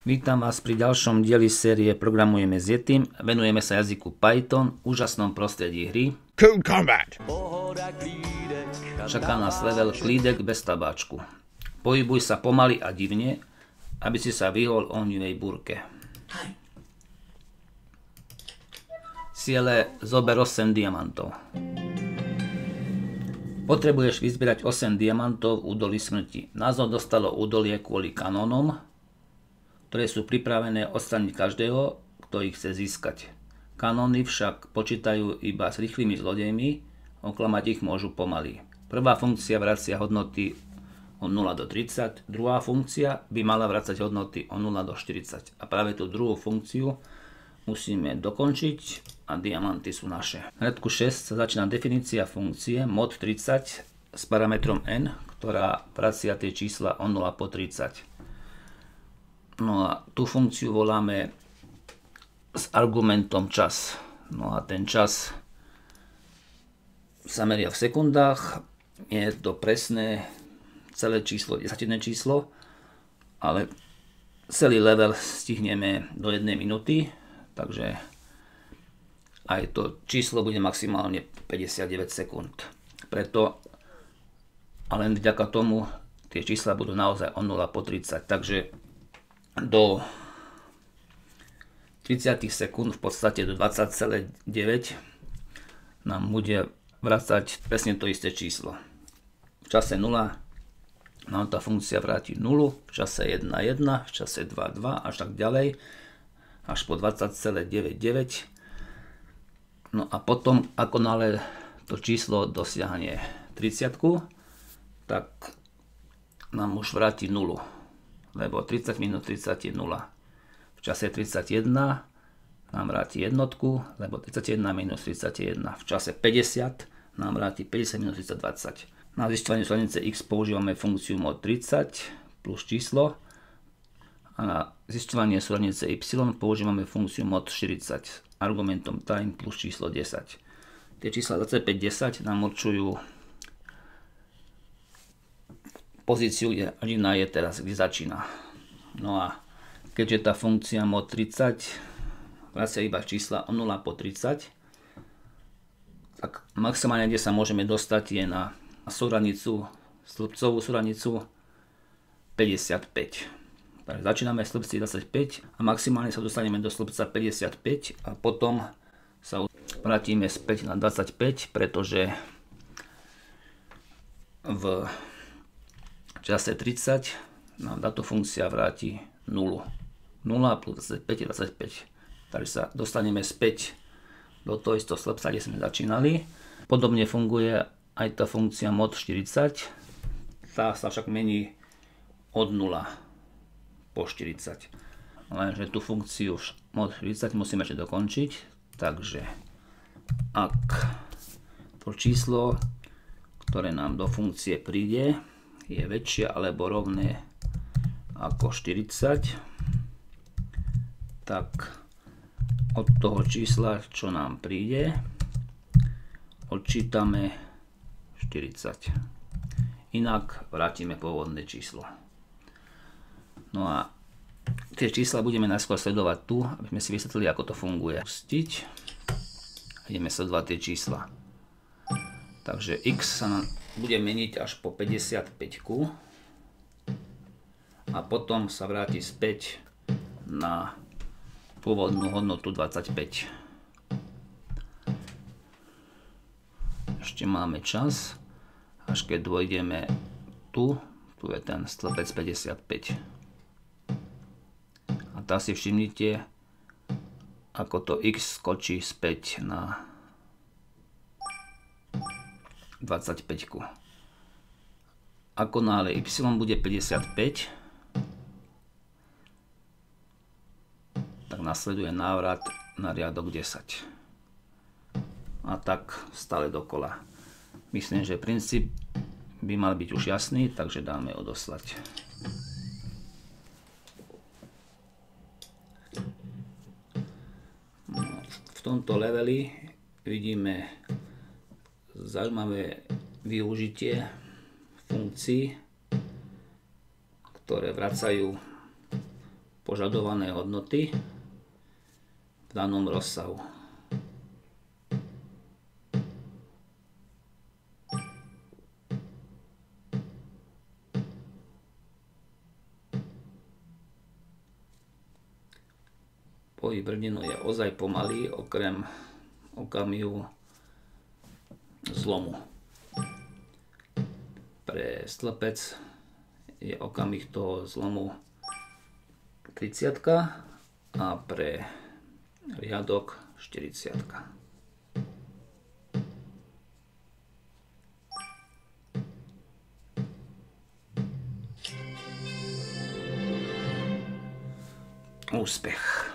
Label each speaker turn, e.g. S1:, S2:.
S1: Vítam vás pri ďalšom dieli série Programujeme s Yetim. Venujeme sa jazyku Python, úžasnom prostredí hry.
S2: Cool Combat.
S1: Čaká nás level klídek bez tabáčku. Pohybuj sa pomaly a divne, aby si sa vyhol ohnivej búrke. Ciele zober 8 diamantov. Potrebuješ vyzbierať 8 diamantov v údolí smrti. Názov dostalo údolie kvôli kanónom, ktoré sú pripravené odstaniť každého, kto ich chce získať. Kanóny však počítajú iba s rýchlymi zlodejmi, oklamať ich môžu pomaly. Prvá funkcia vracia hodnoty od 0 do 30, druhá funkcia by mala vracať hodnoty od 0 do 40. A práve tú druhú funkciu musíme dokončiť a diamanty sú naše. V redku 6 sa začína definícia funkcie mod 30 s parametrom n, ktorá vracia tie čísla od 0 po 30. No a tú funkciu voláme s argumentom čas. No a ten čas sa meria v sekundách, je to presné celé číslo, desatinné číslo, ale celý level stihneme do jednej minúty, takže aj to číslo bude maximálne 59 sekúnd. Preto a len vďaka tomu tie čísla budú naozaj od 0 po 30, takže do 30 sekúnd, v podstate do 20,9 nám bude vracať presne to isté číslo. V čase 0 nám tá funkcia vráti 0, v čase 1,1, v čase 2,2 až tak ďalej, až po 20,99. No a potom, ako nále to číslo dosiahne 30, tak nám už vráti 0 lebo 30 minus 30 je 0. V čase 31 nám vráti jednotku, lebo 31 minus 31. V čase 50 nám vráti 50 minus 30 20. Na zisťovanie slanice x používame funkciu mod 30 plus číslo a na zisťovanie súradnice y používame funkciu mod 40 argumentom time plus číslo 10. Tie čísla 25 10 nám určujú pozíciu, kde hodina je teraz, kde začína. No a keďže tá funkcia mod 30 vracia iba čísla od 0 po 30, tak maximálne, kde sa môžeme dostať, je na súradnicu, slupcovú súradnicu 55. Takže začíname v slupci 25 a maximálne sa dostaneme do slupca 55 a potom sa vrátime späť na 25, pretože v čase 30 nám táto funkcia vráti 0. 0 plus 25 je 25. Takže sa dostaneme späť do toho istého slepca, kde sme začínali. Podobne funguje aj tá funkcia mod 40. Tá sa však mení od 0 po 40. Lenže tú funkciu mod 40 musíme ešte dokončiť. Takže ak to číslo, ktoré nám do funkcie príde, je väčšie alebo rovné ako 40, tak od toho čísla, čo nám príde, odčítame 40. Inak vrátime pôvodné číslo. No a tie čísla budeme najskôr sledovať tu, aby sme si vysvetlili, ako to funguje. Pustiť. Ideme sledovať tie čísla. Takže x sa nám bude meniť až po 55 a potom sa vráti späť na pôvodnú hodnotu 25. Ešte máme čas, až keď dôjdeme tu, tu je ten stĺpec 55. A tam si všimnite, ako to x skočí späť na 25. Ako náhle y bude 55, tak nasleduje návrat na riadok 10. A tak stále dokola. Myslím, že princíp by mal byť už jasný, takže dáme odoslať. V tomto leveli vidíme zaujímavé využitie funkcií, ktoré vracajú požadované hodnoty v danom rozsahu. Pohyb brdinu je ozaj pomalý, okrem okamihu zlomu. Pre stĺpec je okamih toho zlomu 30 a pre riadok 40. Úspech.